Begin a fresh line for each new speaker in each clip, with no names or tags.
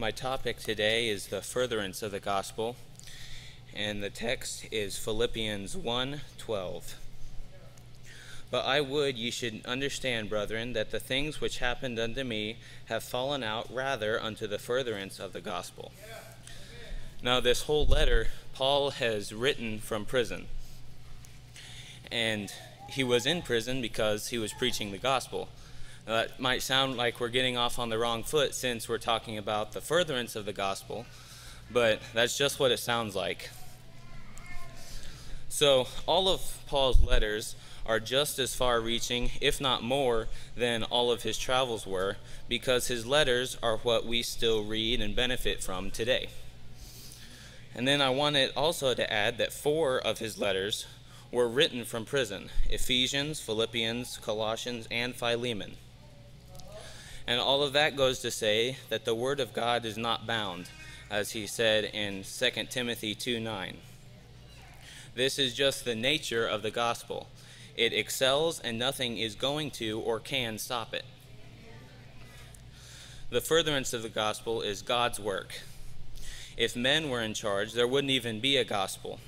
My topic today is the furtherance of the gospel, and the text is Philippians 1:12. But I would ye should understand, brethren, that the things which happened unto me have fallen out rather unto the furtherance of the gospel. Now, this whole letter Paul has written from prison. And he was in prison because he was preaching the gospel. Uh, that might sound like we're getting off on the wrong foot since we're talking about the furtherance of the gospel, but that's just what it sounds like. So, all of Paul's letters are just as far reaching, if not more, than all of his travels were, because his letters are what we still read and benefit from today. And then I wanted also to add that four of his letters were written from prison Ephesians, Philippians, Colossians, and Philemon. And all of that goes to say that the Word of God is not bound, as he said in 2 Timothy 2 9. This is just the nature of the gospel. It excels, and nothing is going to or can stop it. The furtherance of the gospel is God's work. If men were in charge, there wouldn't even be a gospel.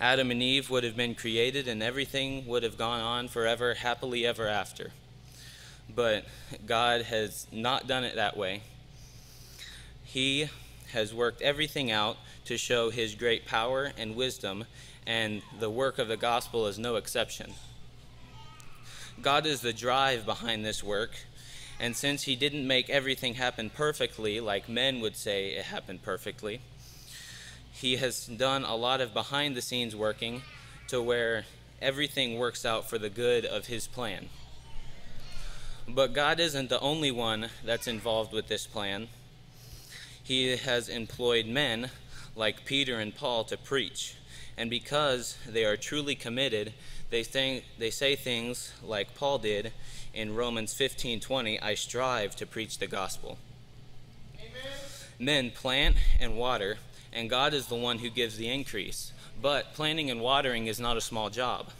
Adam and Eve would have been created, and everything would have gone on forever, happily ever after. But God has not done it that way. He has worked everything out to show his great power and wisdom, and the work of the gospel is no exception. God is the drive behind this work, and since he didn't make everything happen perfectly, like men would say it happened perfectly, he has done a lot of behind the scenes working to where everything works out for the good of his plan. But God isn't the only one that's involved with this plan. He has employed men like Peter and Paul to preach. And because they are truly committed, they, think, they say things like Paul did in Romans 15:20, I strive to preach the gospel. Amen. Men plant and water, and God is the one who gives the increase. But planting and watering is not a small job.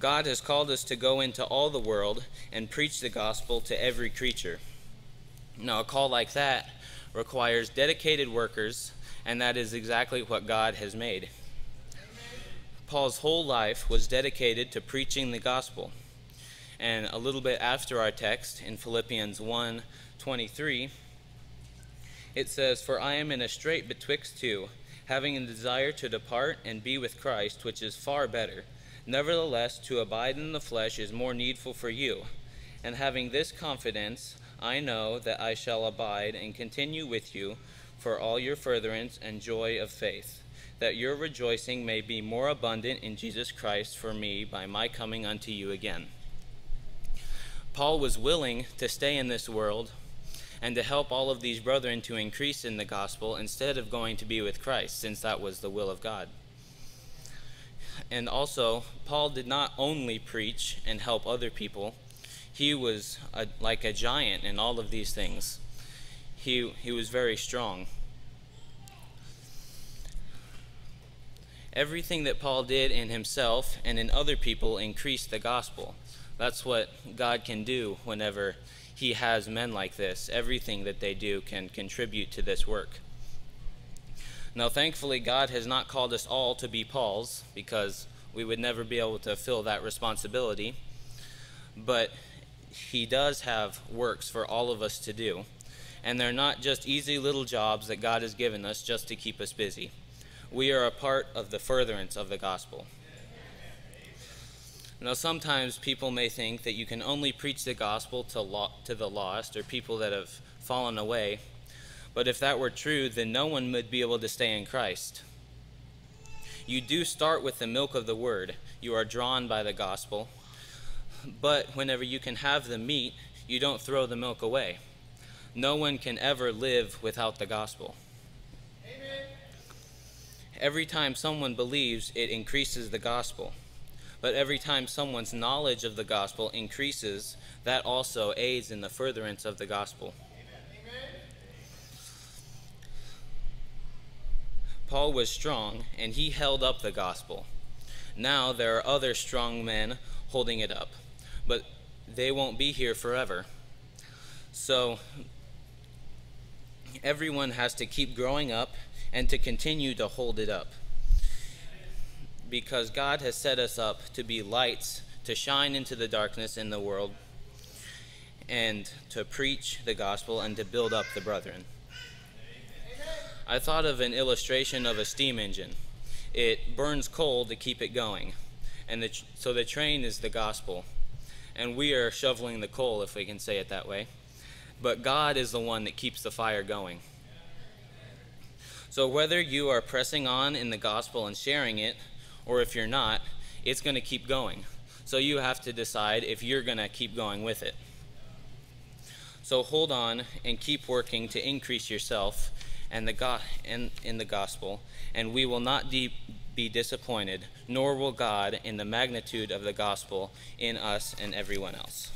God has called us to go into all the world and preach the gospel to every creature. Now, a call like that requires dedicated workers, and that is exactly what God has made. Paul's whole life was dedicated to preaching the gospel. And a little bit after our text in Philippians 1 23, it says, For I am in a strait betwixt two, having a desire to depart and be with Christ, which is far better. Nevertheless, to abide in the flesh is more needful for you. And having this confidence, I know that I shall abide and continue with you for all your furtherance and joy of faith, that your rejoicing may be more abundant in Jesus Christ for me by my coming unto you again. Paul was willing to stay in this world and to help all of these brethren to increase in the gospel instead of going to be with Christ, since that was the will of God. And also, Paul did not only preach and help other people, he was a, like a giant in all of these things he, he was very strong. Everything that Paul did in himself and in other people increased the gospel. That's what God can do whenever he has men like this. Everything that they do can contribute to this work. Now, thankfully, God has not called us all to be Pauls because we would never be able to fill that responsibility. But he does have works for all of us to do and they're not just easy little jobs that God has given us just to keep us busy. We are a part of the furtherance of the gospel. Now, sometimes people may think that you can only preach the gospel to, to the lost or people that have fallen away. But if that were true, then no one would be able to stay in Christ. You do start with the milk of the word, you are drawn by the gospel. But whenever you can have the meat, you don't throw the milk away no one can ever live without the gospel. Amen. Every time someone believes, it increases the gospel. But every time someone's knowledge of the gospel increases, that also aids in the furtherance of the gospel. Paul was strong, and he held up the gospel. Now there are other strong men holding it up, but they won't be here forever. So everyone has to keep growing up and to continue to hold it up. Because God has set us up to be lights to shine into the darkness in the world and to preach the gospel and to build up the brethren. I thought of an illustration of a steam engine. It burns coal to keep it going. And the, so the train is the gospel. And we are shoveling the coal, if we can say it that way. But God is the one that keeps the fire going. So whether you are pressing on in the gospel and sharing it, or if you're not, it's going to keep going. So you have to decide if you're going to keep going with it. So hold on and keep working to increase yourself and the go- and in the gospel, and we will not de- be disappointed, nor will God in the magnitude of the gospel in us and everyone else.